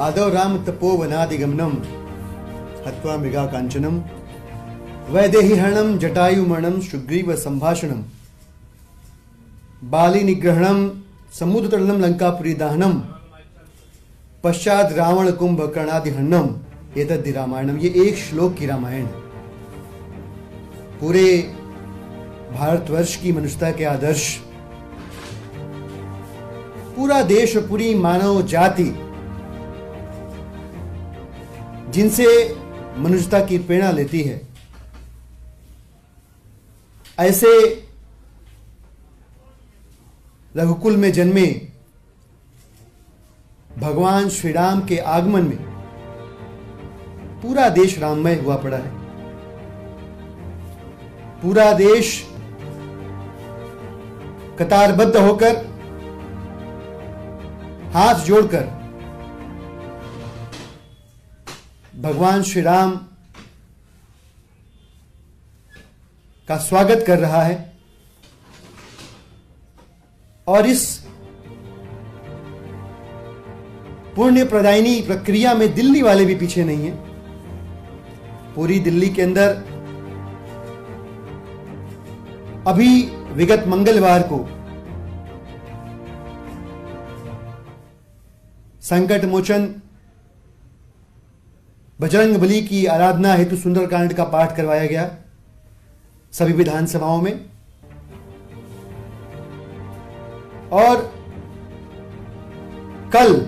आदौ राम तपोवनादिगमनम हत्वा मृगा कांचनम जटायुमरणम सुग्रीव संभाषणम बाली निग्रहणम समुद्र तरणम लंकापुरी दहनम पश्चात रावण कुंभ कर्णादिहरणम ये तद्धि रामायणम ये एक श्लोक की रामायण। पूरे भारतवर्ष की मनुष्यता के आदर्श। पूरा देश, पूरी मानव जाति जिनसे मनुष्यता की प्रेरणा लेती है। ऐसे रघुकुल में जन्मे भगवान श्री राम के आगमन में पूरा देश राममय हुआ पड़ा है। पूरा देश कतारबद्ध होकर, हाथ जोड़कर भगवान श्री राम का स्वागत कर रहा है और इस पुण्य प्रदायनी प्रक्रिया में दिल्ली वाले भी पीछे नहीं है। पूरी दिल्ली के अंदर अभी विगत मंगलवार को संकट मोचन बजरंग बली की आराधना हेतु सुंदरकांड का पाठ करवाया गया। सभी विधानसभाओं में। और कल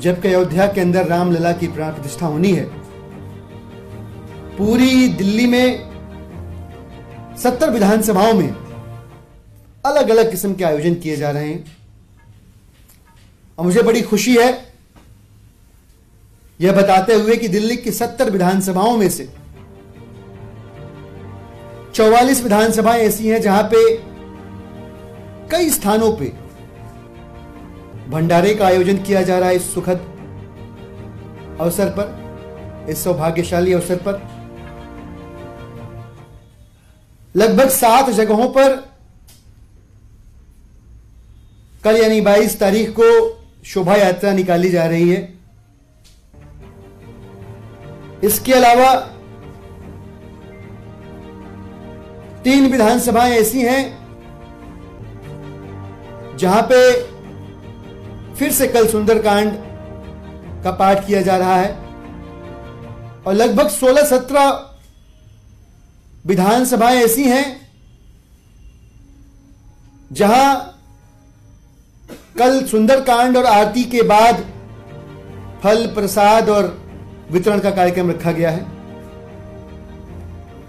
जबकि अयोध्या के अंदर रामलला की प्राण प्रतिष्ठा होनी है, पूरी दिल्ली में सत्तर विधानसभाओं में अलग अलग किस्म के आयोजन किए जा रहे हैं। और मुझे बड़ी खुशी है यह बताते हुए कि दिल्ली की सत्तर विधानसभाओं में से चौवालीस विधानसभाएँ ऐसी हैं जहाँ पे कई स्थानों पे भंडारे का आयोजन किया जा रहा है इस सुखद अवसर पर, इस सौभाग्यशाली अवसर पर। लगभग सात जगहों पर कल यानी 22 तारीख को शोभा यात्रा निकाली जा रही है। इसके अलावा तीन विधानसभाएँ ऐसी हैं जहाँ पे फिर से कल सुंदरकांड का पाठ किया जा रहा है और लगभग 16-17 विधानसभाएँ ऐसी हैं जहाँ कल सुंदरकांड और आरती के बाद फल, प्रसाद और वितरण का कार्यक्रम रखा गया है।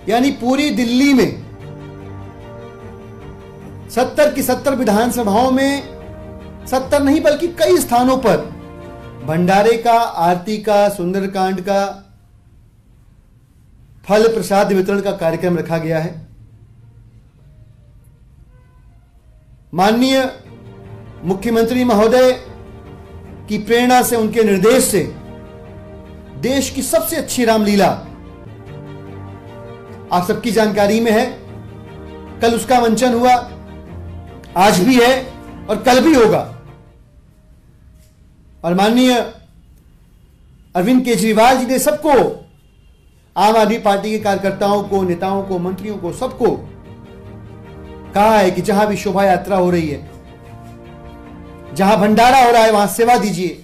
यानी पूरी दिल्ली में सत्तर की सत्तर विधानसभाओं में सत्तर नहीं बल्कि कई स्थानों पर भंडारे का, आरती का, सुंदरकांड का, फल प्रसाद वितरण का कार्यक्रम रखा गया है। माननीय मुख्यमंत्री महोदय की प्रेरणा से, उनके निर्देश से देश की सबसे अच्छी रामलीला। आप सबकी जानकारी में है। कल उसका मंचन हुआ। आज भी है और कल भी होगा। और माननीय अरविंद केजरीवाल जी ने सबको, आम आदमी पार्टी के कार्यकर्ताओं को, नेताओं को, मंत्रियों को, सबको कहा है कि जहाँ भी शोभा यात्रा हो रही है, जहाँ भंडारा हो रहा है, वहाँ सेवा दीजिए।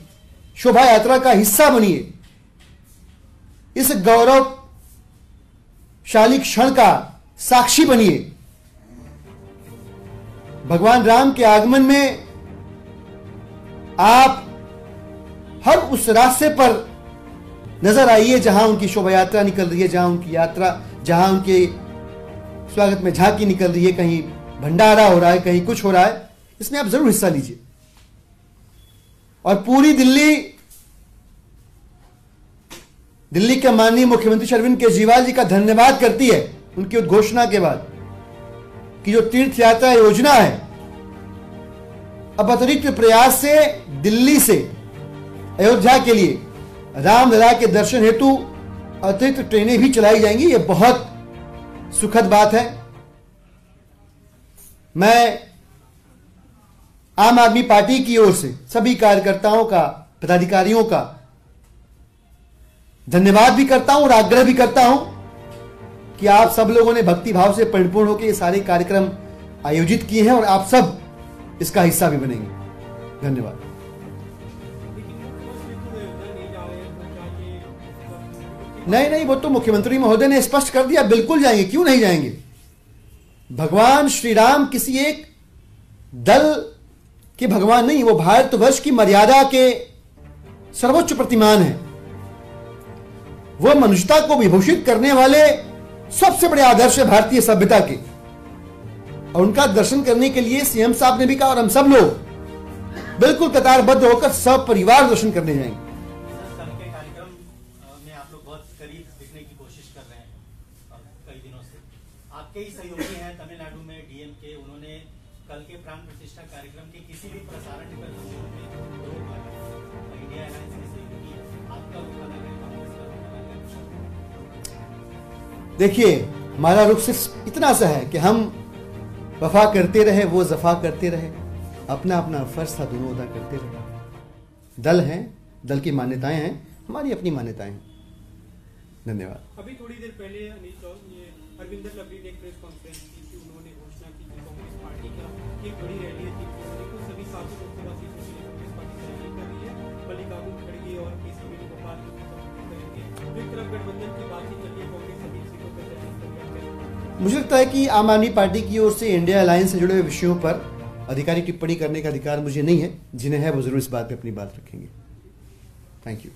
शोभा यात्रा का हिस्सा बनिए। इस गौरवशाली क्षण का साक्षी बनिए। भगवान राम के आगमन में आप हर उस रास्ते पर नज़र आइए जहाँ उनकी शोभा यात्रा निकल रही है, जहाँ उनकी यात्रा, जहाँ उनके स्वागत में झांकी निकल रही है, कहीं भंडारा हो रहा है, कहीं कुछ हो रहा है, इसमें आप ज़रूर हिस्सा लीजिए। और पूरी दिल्ली दिल्ली के माननीय मुख्यमंत्री अरविंद केजरीवाल जी का धन्यवाद करती है उनकी उद्घोषणा के बाद कि जो तीर्थ यात्रा योजना है, अब अतिरिक्त प्रयास से दिल्ली से अयोध्या के लिए रामलला के दर्शन हेतु अतिरिक्त ट्रेनें भी चलाई जाएँगी। यह बहुत सुखद बात है। मैं आम आदमी पार्टी की ओर से सभी कार्यकर्ताओं का, पदाधिकारियों का धन्यवाद भी करता हूँ और आग्रह भी करता हूँ कि आप सब लोगों ने भक्ति भाव से परिपूर्ण होकर ये सारे कार्यक्रम आयोजित किए हैं और आप सब इसका हिस्सा भी बनेंगे। धन्यवाद। नहीं नहीं, वो तो मुख्यमंत्री महोदय ने स्पष्ट कर दिया, बिल्कुल जाएँगे, क्यों नहीं जाएँगे? भगवान श्री राम किसी एक दल के भगवान नहीं, वो भारतवर्ष की मर्यादा के सर्वोच्च प्रतिमान है। वह मनुष्यता को विभूषित करने वाले सबसे बड़े आदर्श है भारतीय सभ्यता के। और उनका दर्शन करने के लिए सीएम साहब ने भी कहा, और हम सब लोग बिल्कुल कतारबद्ध होकर सब परिवार दर्शन करने जाएँगे। आपके सहयोगी हैं तमिलनाडु में डीएम के उन्होंने कल के प्राण प्रतिष्ठा कार्यक्रम के किसी भी प्रसारण देखिए हमारा रुख सिर्फ़ इतना सा है कि हम वफा करते रहे, वो जफा करते रहे। अपना अपना फ़र्ज़ था, दोनों अदा करते रहे। दल हैं, दल की मान्यताएँ हैं, हमारी अपनी मान्यताएँ हैं। धन्यवाद। अभी थोड़ी देर पहले अरविंदर लवली ने प्रेस कॉन्फ्रेंस की उन्होंने घोषणा की कांग्रेस पार्टी का एक बड़ी रैली है सभी कांग्रेस पार्टी कर रही है। और तरफ़ गठबंधन की मुझे लगता है कि आम आदमी पार्टी की ओर से इंडिया अलायंस से जुड़े हुए विषयों पर अधिकारी टिप्पणी करने का अधिकार मुझे नहीं है। जिन्हें है, वो ज़रूर इस बात पे अपनी बात रखेंगे। Thank you